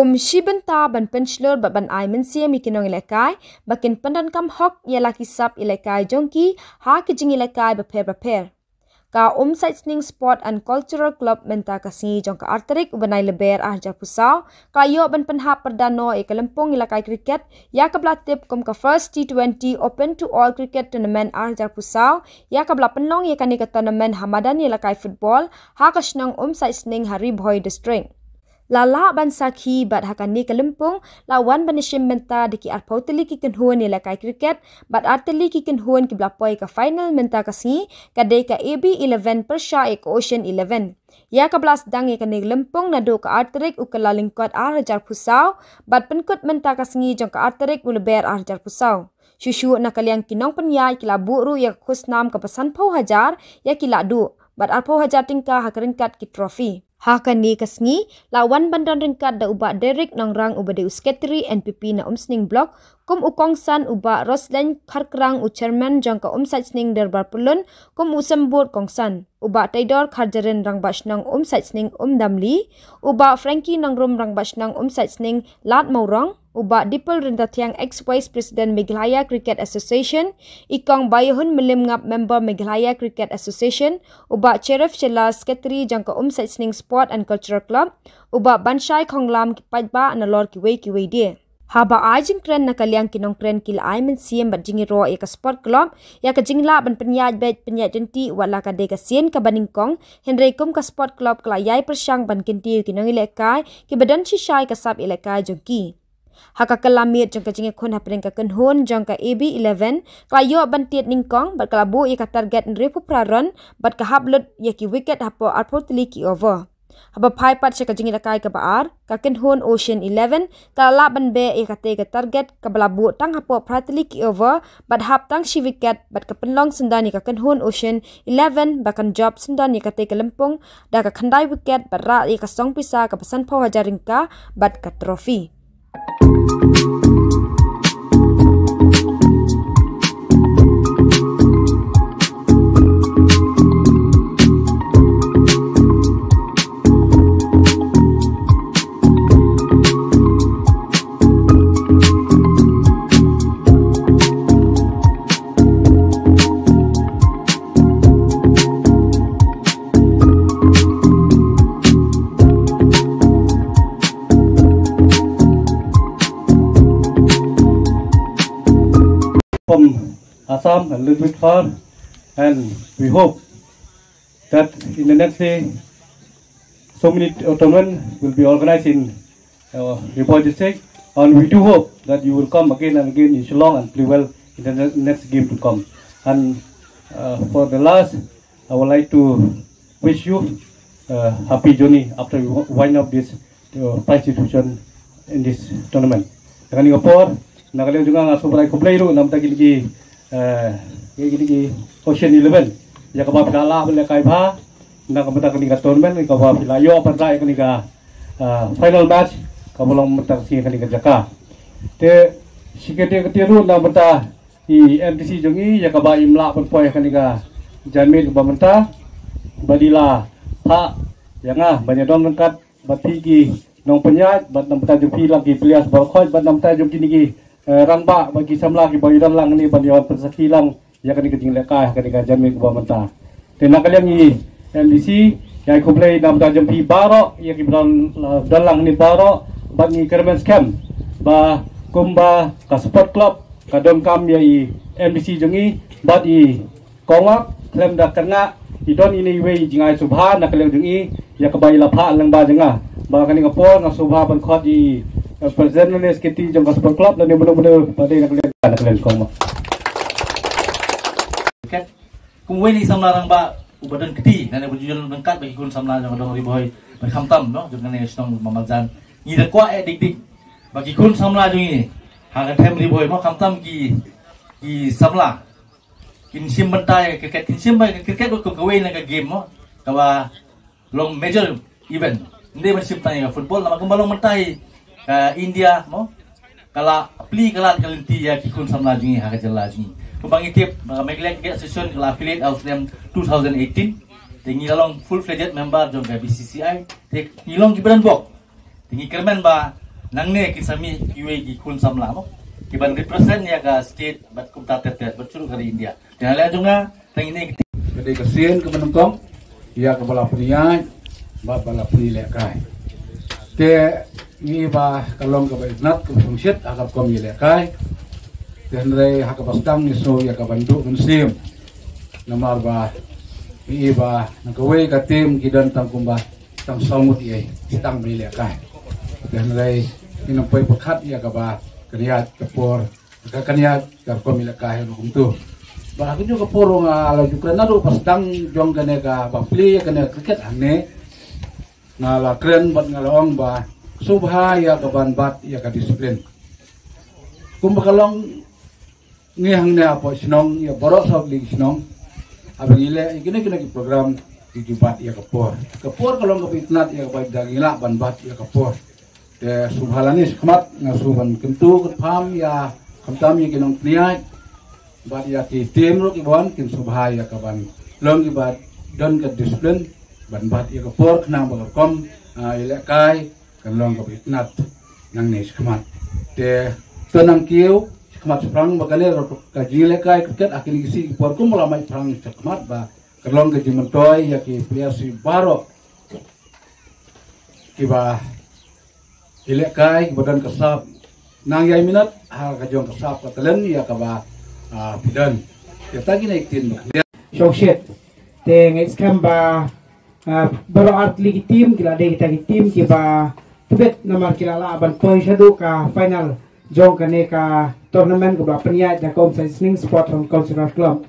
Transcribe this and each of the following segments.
kum shibenta ban penslor ba ban ai men siam ikinong ilekai bakin pandan kam hok yala kisap ilekai jongki ha kijing ilekai ba per ba per. Ka um sning sport and cultural club menta kasi jong ka arterik ubanai leber ah ja pusau. Ka yo ban penha perdano e kalempong ilekai cricket. Ya ka blatip kum ka first T20 open to all cricket tournament ah pusau. Ya ka bla penlong ya ka tournament hamadan ilekai football. Ha ka snang um sning hari boy district lala ban sakhi bat hakan ni kalimpung lawan ban shim menta diki ar pauteli ki ken huan ila kai cricket bat arteli ki ken huan ki blapoi ka final menta ka si ka de ka ab 11 per sha ek ocean 11 ya ka blas dang ye ka ni limpung na do ka arterik u lingkot ar jar pusau bat penkut menta ka singi jong ka arterik u leber ar jar pusau. Shushu na kaliang kinong penyai kila buru ya khusnam ka pesan pau hajar ya kila du bat ar pau hajar tingka hakarinkat ki trofi Hakan ni kasngi lawan bandan ringkat da uba Derek nang rang uba de usketri NPP na umsning blok kum ukong san uba Roslen Kharkrang u chairman jangka umsat sning derbar pulun kum usambur kongsan uba Taidor rang basnang umsat sning umdamli uba Frankie nang rum rang basnang umsat sning lat maurang uba Dipul Rinda Tiang ex-vice president Meghalaya Cricket Association, ikong bayahun melim ngap member Meghalaya Cricket Association, uba Cherif Chela Secretary jangka umsat sning sport and cultural club, uba Banshai Konglam kipajba analor kiwe kiwe dia. Haba ajin kren na kaliang kinong kren kila ay men siem bat jingi ro ya ka sport club ya ka jingla ban penyaj bet penyaj wala ka de ka sien ka baning kong henry kum ka sport club kala yai persyang ban kinti kinong ile kai ki badan si shai ka sap ile kai jongki haka kelamit jangka jingi kun hapring ka kenhun jangka AB11 klayo bantiet ningkong bat kalabu ia ka target nripu praron bat ka hablut ia ki wicket hapo arpo ki over. Haba pai pat ka jingi lakai ka baar ka kenhun Ocean 11 ka la ban be ia ka target ka balabu tang hapo pratili ki over bat hap tang shi wicket bat ka penlong sendani ka kenhun Ocean 11 bakan job sendani ka te ka lempung da ka khandai wicket bat ra ia ka song pisa ka pesan pau hajaring ka bat ka trofi. Thank you. Assam and little bit far. And we hope that in the next day, so many tournaments will be organized in uh, Ripoy district. And we do hope that you will come again and again in Shillong and play well in the ne next game to come. And uh, for the last, I would like to wish you a happy journey after you wind up this uh, prize distribution in this tournament. Dengan Singapore, nakaliw juga nga sobray kublay ro nam tagi gini lagi ocean 11 ya kabab dala bele kai ba na kamata kani ka tournament ka ba pilayo pa dai kani ka final match. Kabolong mata si kani ka jaka. Te sikete ke tiru na mata i MTC jongi ya kaba imla pun poy kani ka janmil ba mata badila ha ya nga banyak don lengkap batigi nong penyat bat nam ta jupi lagi pilias balkhoj bat nam ta jupi niki Eh, rangba bagi samla ki bagi dan lang ni bagi orang persaki lang ya kan kejing lekah kan ka jami ku bamanta tena kalian ni LDC ya ku play nam da jampi baro ya ki dan dan lang ni baro bagi kermen scam. Ba kumba ka sport club ka dom kam ya i MDC jongi bat i kongak klem da kena i don ini we jingai subha na kalian jongi ya ka bai lapha lang ba jenga ba kan ni ngapol na subha ban khot i Presiden ni sekiti jom kasih klub dan dia benar-benar pada yang kalian nak kalian koma. Okay. Kumwe ni samla rang ba ubadan keti nane bujul lengkap bagi kun samla jang dong riboy bagi khamtam no jom nane stong mamazan. Ni da kwa eh dik dik bagi kun samla jong ni. Haga tem riboy mo khamtam ki ki samla. Kin sim bantai kriket kin sim bai kriket ko kawai na ka game mo. Kawa long major event. Ndi man sim tanya football nama kumbalong mentai ke India mo? Kala pli kala kalinti ya kikun samla jingi ha kajala jingi kubang itip meglek get session kala affiliate of them 2018 tingi lalong full fledged member jong ka BCCI tik nilong gibran bok. Tingi kermen ba nang ne kisami iwe gi kun samla mo. Kiban represent ya ga state bat kum ta tet kali india. Dan ala junga tang ini jadi kesien ke menungkong ia ke bala pria ba bala le kai. Te ni ba kalong ke nat ke fungsit agak kom ye le kai dan re hak bastang ni so ya ka bandu mensim namar ba ni ba nang kawe ka tim kidan tang kumba tang samut ye tang mi le kai dan re ini poi pekat ya kaba keniat kepor ka keniat ka ko mila ka he rum tu ba aku juga poro nga ala juga na dang jong kene ka ba pli ya kene kriket ane na la kren bat ngalong ba subha ya ka ban bat ya ka disiplin. Kum bakalong ngi hang ne apo sinong ya borok sob li sinong. Abang ile ikine kene ki program di ya kapor kapor kalau ngapitnat ya ka dagila ban bat ya kapor de subhalanis khamat nga suban kentu ket pham ya khamtam ye kinong priya bat ya ki tim ro ki bon kin subhaya ka ban long ki bat don ka disiplin ile kai kan long ka bitnat nang ne khamat de to nang kiu khamat sprang ba kale ro ka jile kai ket akin ki si por kum la mai prang khamat ba. Kalong ka jimentoy ya ki priya si baro. Ki ba ilek kai badan kesap. Nang yai minat ha ka jong kesap ka telen ya ka ba pidan ya tagi na iktin ba. Shokshit te ngais kam ba baro league team kila de kita team ki tubet namar kila la ban poi shadu ka final jong ka ne ka tournament ko ba penya ja kom sa sning sport on cultural club.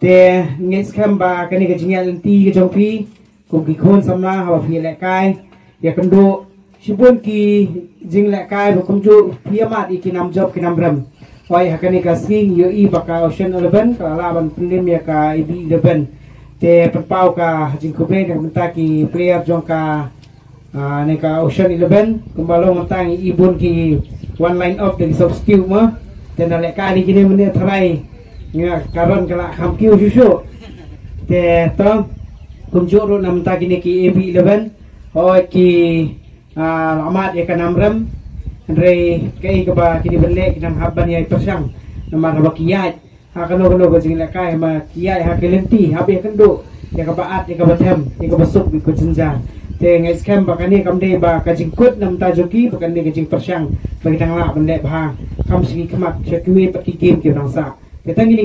Te ngais kam ba ka ne ka jingal ti ka jong pi ko ki khon samna ha phi le kai. Ya kendo sibun ki jing la kai ro kum ju piamat iki nam job ki nam ram oi hakani ka swing yo i baka ocean 11 ka la ban prelim ya ka ib 11 te perpau ka jing ko be nak minta ki player jong ka ne ka ocean 11 kumbalo mentang ibun ki one line up dari soft skill ma te na le ka ni kini mene try nga karon kala kham kiu susu te to kum ju ro nam ta kini ki ib 11 oi ki amat ya kanam ram re kai ka ba kini belle kinam haban ya persang nama ka bakiyat ha kano kano ko sing kai ma kiyat ha kelenti. Ha be kendo ya ka baat ya ka batem ya ka basuk ko te ngai scam ba kani kam ba ka jingkut nam ta joki ba kani ka jing persang bagi tang la bende ba kam sigi kamat chekwi pati game ki rang sa te tangi